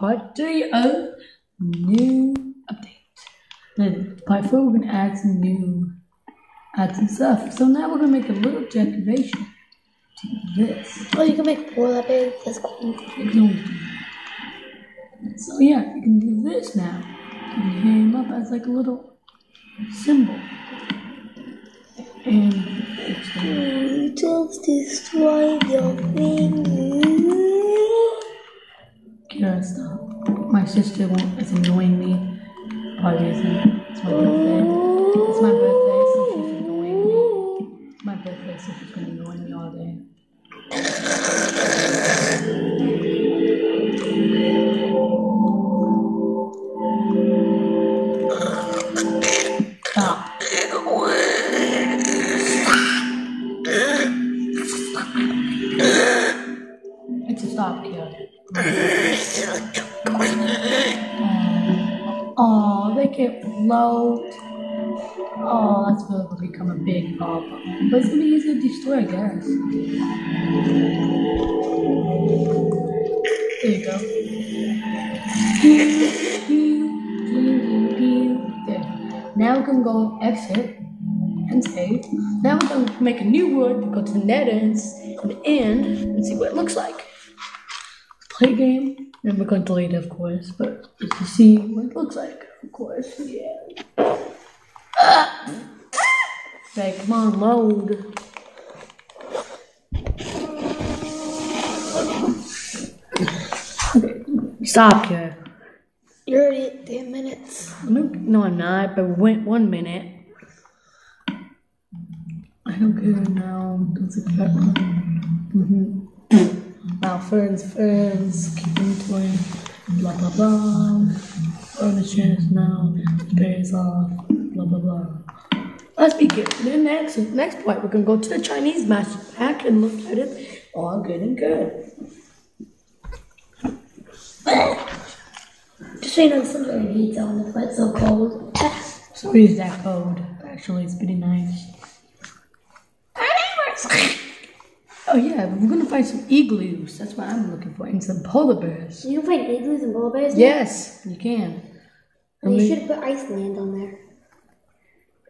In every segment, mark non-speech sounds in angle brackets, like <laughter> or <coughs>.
part three of new update. Then part four, we're gonna add some new, add some stuff. So now we're gonna make a little decoration to this. Oh, you can make four that big. That's cool. You can always do that. So yeah, you can do this now. You can hang him up as like a little symbol. And it's gonna- You just destroyed your finger. Kira, stop. My sister is annoying me. Probably isn't. It's my birthday. It's my birthday, so she's annoying me. It's my birthday, so she's gonna annoy me all day. A stop, Kira. <coughs> Oh, they can't float. Oh, that's going to become a big problem. But it's going to be easy to destroy, I guess. There you go. There. Now we can go exit and save. Now we're going to make a new wood, go to the nether and, and end and see what it looks like play game, and we're going to delete it, of course, but just to see what it looks like, of course, yeah. Ah! Okay, come on, load. Okay, stop here. You're already at 10 minutes. No, I'm not, but went one minute. I don't care now. A cut. Mm-hmm. Now, friends, friends, keep inventory, blah blah blah. Furniture now, bears off, blah blah blah. Let's begin. Then next, next point, we're gonna go to the Chinese mash-up pack and look at it. All good and good. <coughs> Just so you know, somebody heat's on the it's so cold. So is that cold? Actually, it's pretty nice. <laughs> Oh yeah, we're gonna find some igloos. That's what I'm looking for, and some polar bears. You can find igloos and polar bears? Yes, you can. Well, you should have put Iceland on there.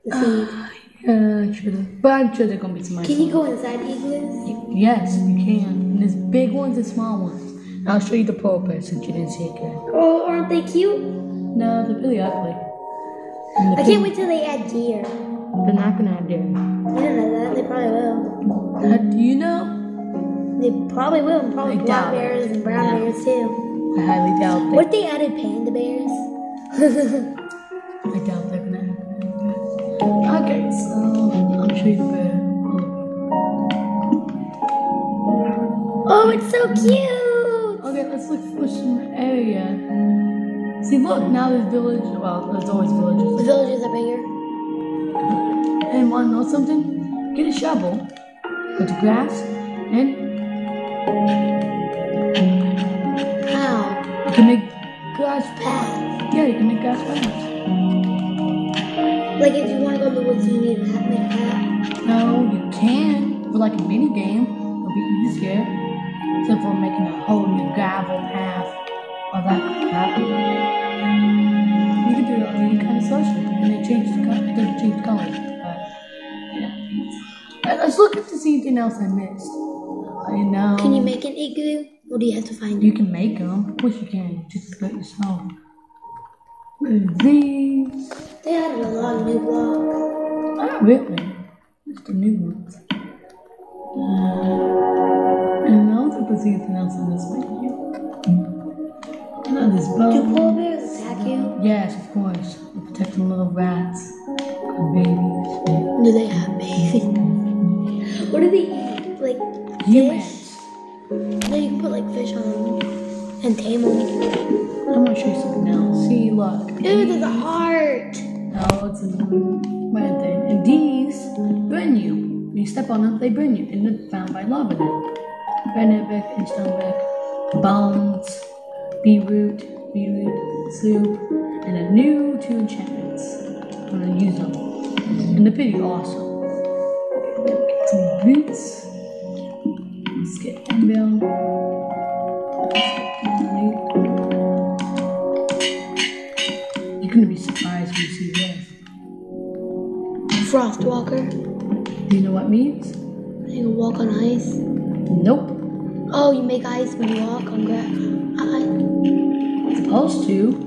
The sea. Ah, yeah, I. But I'm sure they're gonna be some. Can you go inside igloos? Yes, you can. And there's big ones and small ones. And I'll show you the polar bears since you didn't see it yet. Oh, aren't they cute? No, they're really ugly. I can't wait till they add deer. They're not gonna add deer. You don't know that. They probably will. How do you know? They probably will. and Probably I black doubt it. bears and brown No. bears too. I highly doubt What they. added panda bears? <laughs> I doubt they're gonna have deer. Okay, so I'll show you the bear. oh, it's so cute. Okay, let's look for some area. See, look, now there's village. Well, there's always villages. The villages. villages are bigger. And want to know something? Get a shovel, the grass, and How? you can make grass paths. Path. Yeah, you can make grass paths. Like if you want to go in the woods, you need to make a path. No, you can. For like a mini game, it'll be easier. Except for making a whole new gravel path or that crap. You can do it on any kind of social, and they change the color. It doesn't change colors, but yeah. Uh, Let's look to see anything else I missed. I know. Can you make an igloo? Or do you have to find You it? can make them. Of course you can. Just do it yourself. These. They added a lot of new blocks. Not really. Just the new ones. Uh, and I'll have to see anything else on this menu. Not this Do boat. polar bears attack you? Yes, of course. They're protecting little rats and babies. Do they have babies? <laughs> what do they eat? Like fish? Humans. No, you can put like fish on them and tame them. I'm gonna show you something else. See, look. Ew, there's a heart. No, it's a weird thing. And these burn you. When you step on them, they burn you. And they're found by lava now. Benedict and Stonebrick, bones, beetroot, beetroot soup, and a new two enchantments. I'm gonna use them. And they're pretty awesome. Boots. Let's get anvil. gonna be surprised when you see this. Frostwalker. Do you know what it means? You can walk on ice. Nope. Oh, you make ice when you walk on grass. Supposed to.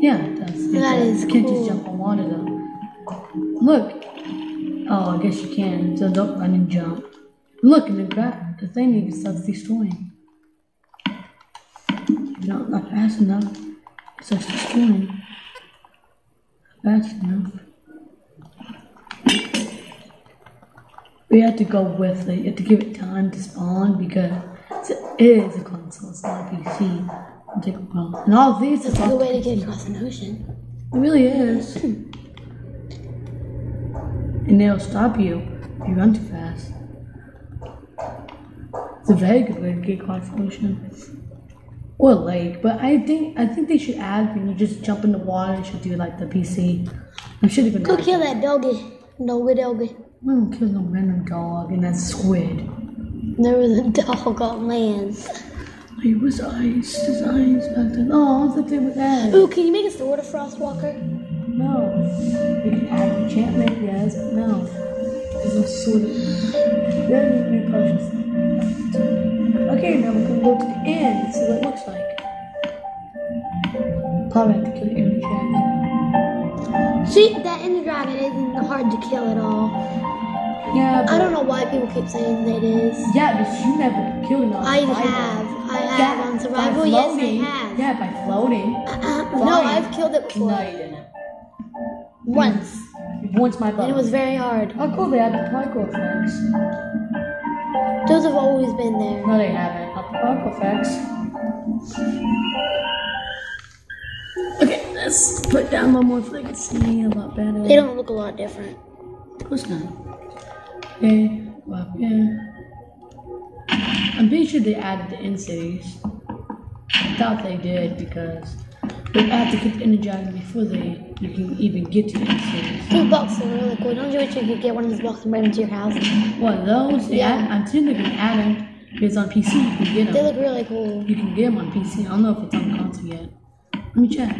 Yeah, it does. It That does. is You can't cool. just jump on water though. Look. Oh, I guess you can. So don't run and jump. Look, in the gra- the thing even starts destroying. No, not fast enough. It starts destroying. Not fast enough. We have to go with it. You have to give it time to spawn because it's- it is a console. It's not a PC. Take a while. And all these are a good way to get across an ocean. It really is. And they'll stop you if you run too fast. It's a very good way to get the ocean. Or lake, but I think I think they should add when you just jump in the water, they should do like the PC. I'm sure they're gonna Go kill that doggy. No, Doggy doggy. I don't kill no random dog and that squid. There was a dog on land. It was ice. There's ice back then. Oh, I thought they would add. Ooh, can you make a sword of Frostwalker? No. You can add enchantment, yes, but no. There's no sort of. There needs potions. Okay, now we can go to the end and see what it looks like. Probably have to kill the ender dragon. See, that ender dragon isn't hard to kill at all. Yeah, but, I don't know why people keep saying that it is. Yeah, because you never killed it on I survival. have. I have Yeah, on survival. Yes, I have. Yeah, by floating. Uh, no, I've killed it before. No, you didn't. Once. Once my And it was very hard. Oh, cool, they have the parkour effects. Those have always been there. No, they haven't. Not the parkour effects. Okay, let's put down one more so they can see a lot better. They don't look a lot different. Of course not. Okay, well, yeah. I'm pretty sure they added the End cities. I thought they did because they have to get dragon before they you can even get to the cities. These boxes are really cool. Don't you wish you could get one of these boxes and bring them to your house? What those? Yeah. add, I'm thinking they're gonna add them because on PC you can get them. They look really cool. You can get them on PC. I don't know if it's on console yet. Let me check.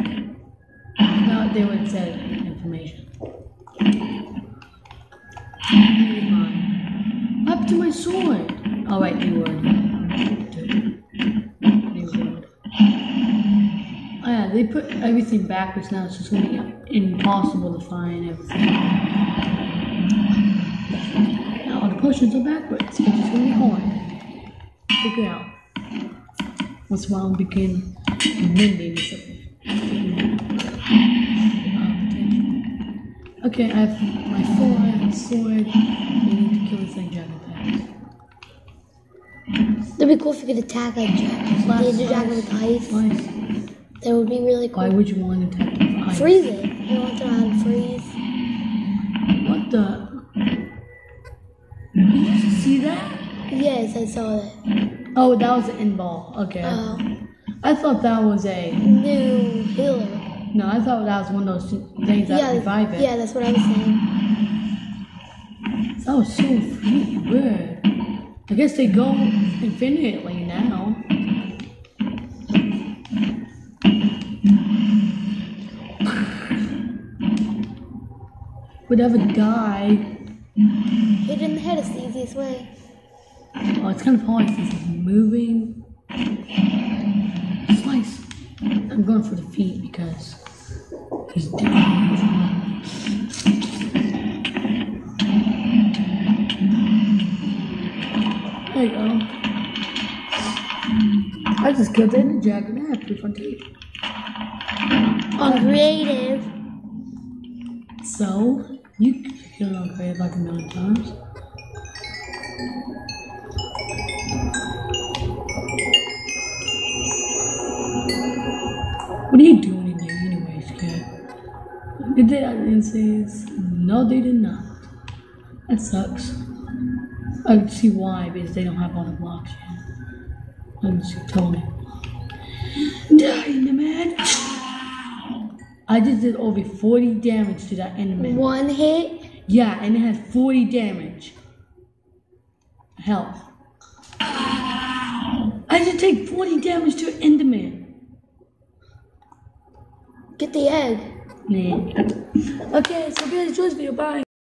No, they would say information. Up to my sword. Oh wait, they would. Everything backwards now. It's just gonna be impossible to find everything. Now all the potions are backwards, which is gonna be hard. Figure out. Once while we begin mending something. Okay, I have my four, I have a sword. We need to kill this thing dragon fast. It'd be cool if you could attack like dragon. The ender dragon with ice. That would be really cool. Why would you want to attack ice? Freeze it. You want to know to freeze? What the? Did you see that? Yes, I saw that. Oh, that was an end ball. Okay. Oh, I thought that was a. new healer. No, I thought that was one of those things that Yeah, revive it. yeah, that's what I was saying. That was so freaking weird. I guess they go infinitely now. Whatever die. Hit in the head is the easiest way. Oh, it's kind of hard since he's moving. Slice. I'm going for the feet because he's down. There you go. I just killed the Ender Dragon. I have proof on tape. On creative. So, you it on creative like a million times. What are you doing in there anyways, kid? Did they incense? No, they did not. That sucks. I can see why, because they don't have all the blocks yet. I just told me. Die, Enderman! I just did over 40 damage to that Enderman. One hit. Yeah, and it had 40 damage. Health. I just take 40 damage to an Enderman. Get the egg. Nah. Okay, so guys, enjoy this video. Bye.